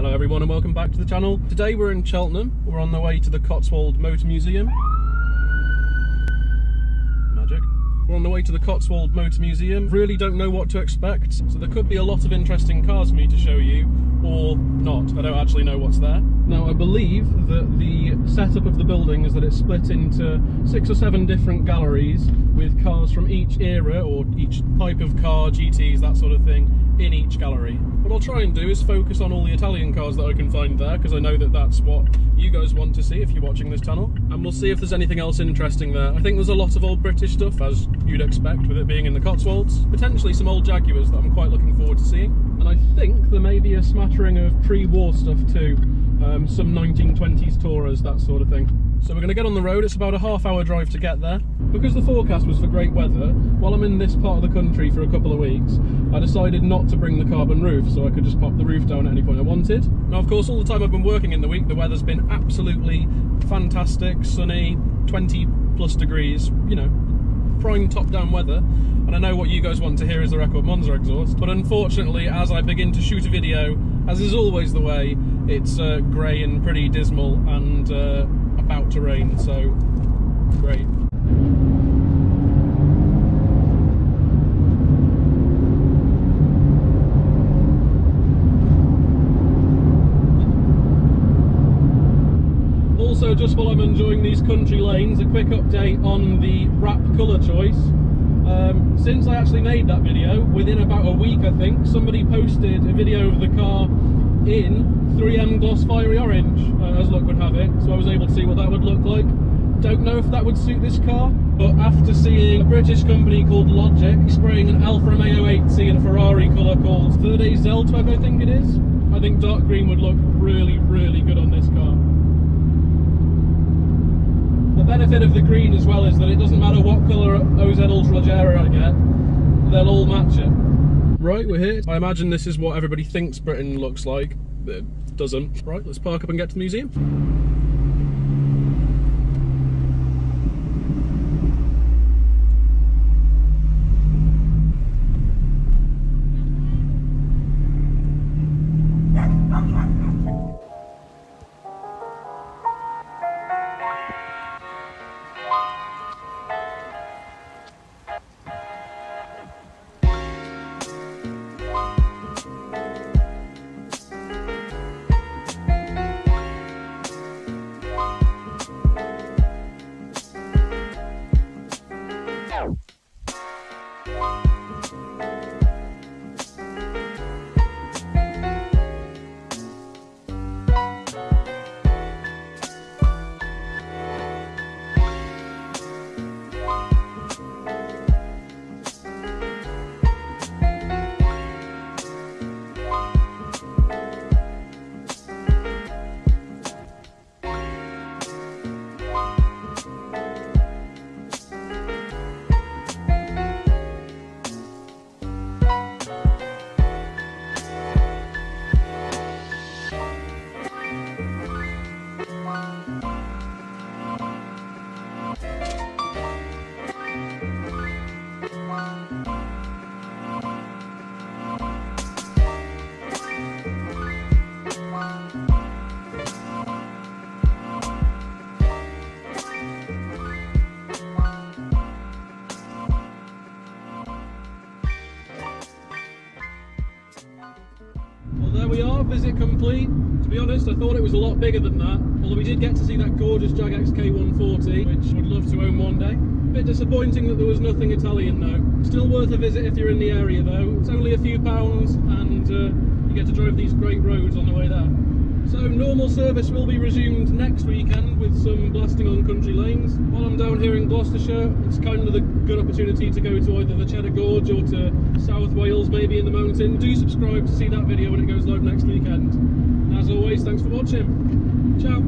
Hello everyone and welcome back to the channel. Today we're in Cheltenham. We're on the way to the Cotswold Motor Museum. Magic. We're on the way to the Cotswold Motor Museum. Really don't know what to expect, so there could be a lot of interesting cars for me to show you, or not. I don't actually know what's there. Now I believe that the setup of the building is that it's split into six or seven different galleries with cars from each era or each type of car, GTs, that sort of thing, in each gallery. What I'll try and do is focus on all the Italian cars that I can find there, because I know that that's what you guys want to see if you're watching this channel. And we'll see if there's anything else interesting there. I think there's a lot of old British stuff, as you'd expect with it being in the Cotswolds. Potentially some old Jaguars that I'm quite looking forward to seeing. And I think there may be a smattering of pre-war stuff too. Um, some 1920s Tourers, that sort of thing. So we're going to get on the road. It's about a half hour drive to get there. Because the forecast was for great weather, while I'm in this part of the country for a couple of weeks, I decided not to bring the carbon roof so I could just pop the roof down at any point I wanted. Now, of course, all the time I've been working in the week, the weather's been absolutely fantastic, sunny, 20 plus degrees, you know, prime top-down weather. And I know what you guys want to hear is the Record Monza exhaust. But unfortunately, as I begin to shoot a video, as is always the way, it's uh, grey and pretty dismal and uh, about to rain, so great. Also, just while I'm enjoying these country lanes, a quick update on the wrap colour choice. Um, since I actually made that video, within about a week I think, somebody posted a video of the car in 3M Gloss Fiery Orange, uh, as luck would have it, so I was able to see what that would look like. Don't know if that would suit this car, but after seeing a British company called Logic spraying an Alfa Romeo 8C in a Ferrari colour called Verde Zeltweg, I think it is, I think dark green would look really, really good on this car. Benefit of the green as well is that it doesn't matter what colour OZ Ultraleggera I get, they'll all match it. Right, we're here. I imagine this is what everybody thinks Britain looks like, but it doesn't. Right, let's park up and get to the museum. We are, visit complete. To be honest, I thought it was a lot bigger than that. Although we did get to see that gorgeous Jag XK140, which I'd love to own one day. Bit disappointing that there was nothing Italian though. Still worth a visit if you're in the area though. It's only a few pounds and uh, you get to drive these great roads on the way there. So normal service will be resumed next weekend with some blasting on country lanes. While I'm down here in Gloucestershire, it's kind of a good opportunity to go to either the Cheddar Gorge or to South Wales, maybe in the mountain. Do subscribe to see that video when it goes live next weekend. And as always, thanks for watching. Ciao.